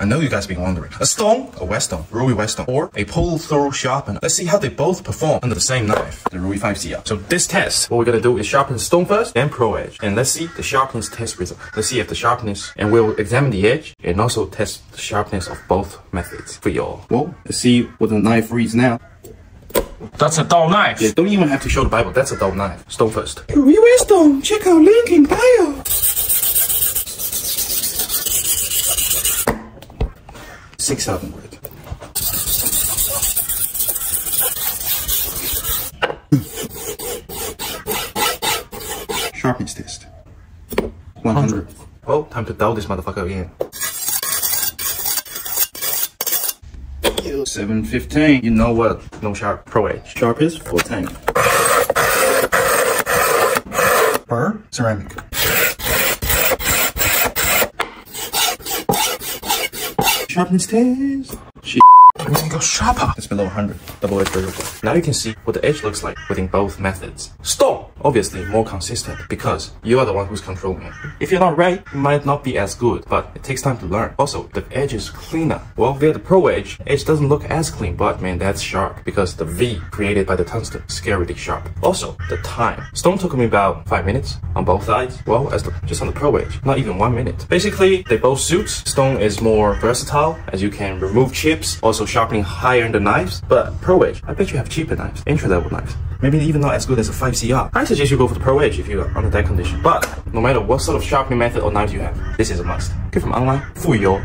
I know you guys been wondering. A stone, a Whetstone, Rui Whetstone, or a pull through sharpener. Let's see how they both perform under the same knife, the Rui 5CR. So this test, what we're gonna do is sharpen stone first, then pro edge. And let's see the sharpness test result. Let's see if the sharpness, and we'll examine the edge and also test the sharpness of both methods for y'all. Well, let's see what the knife reads now. That's a dull knife. Yeah, don't even have to show the Bible. That's a dull knife. Stone first. Rui Whetstone. Check out link in bio. Six hundred. Sharpness test. 100. Oh, time to dull this motherfucker again. 715. You know what? No sharp. Pro edge. Sharpest 410. Burr. Ceramic. Sharpness test. Shit. Everything goes sharper. It's below 100. Double edge vertical. Now you can see what the edge looks like within both methods. Stone! Obviously more consistent because you are the one who's controlling it. If you're not right, it might not be as good, but it takes time to learn. Also, the edge is cleaner. Well, via the Pro Edge, edge doesn't look as clean, but man, that's sharp because the V created by the tungsten is scarily sharp. Also, the time. Stone took me about 5 minutes on both sides. Well, as the, just on the Pro Edge, not even 1 minute. Basically, they both suits. Stone is more versatile as you can remove chips, also sharpening higher in the knives. But Pro Edge, I bet you have cheaper knives, entry level knives. Maybe even not as good as a 5CR. I suggest you go for the Pro Edge if you're under that condition. But no matter what sort of sharpening method or knives you have, this is a must. Get from online, 富有